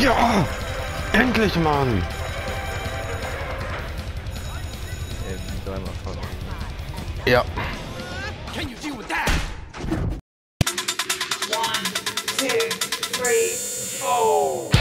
Ja! Endlich, Mann! Ey, dreimal. Ja. Can you deal with that? One, two, three, four.